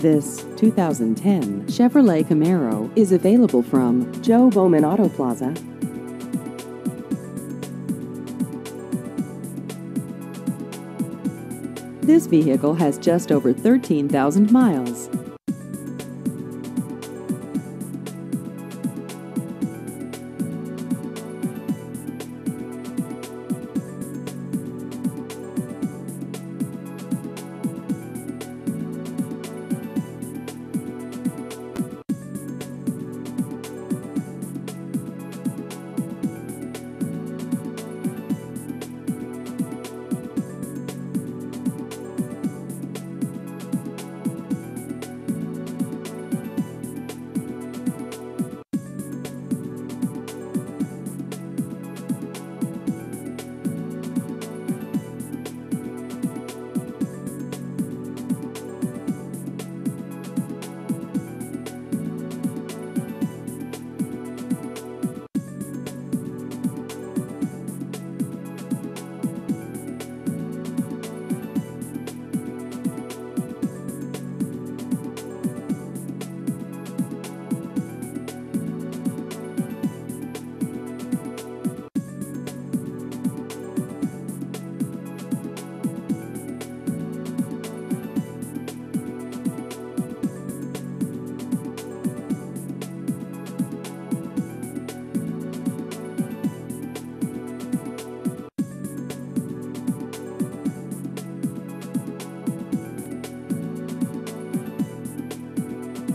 This 2010 Chevrolet Camaro is available from Joe Bowman Auto Plaza. This vehicle has just over 13,000 miles.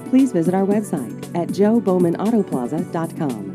Please visit our website at joebowmanautoplaza.com.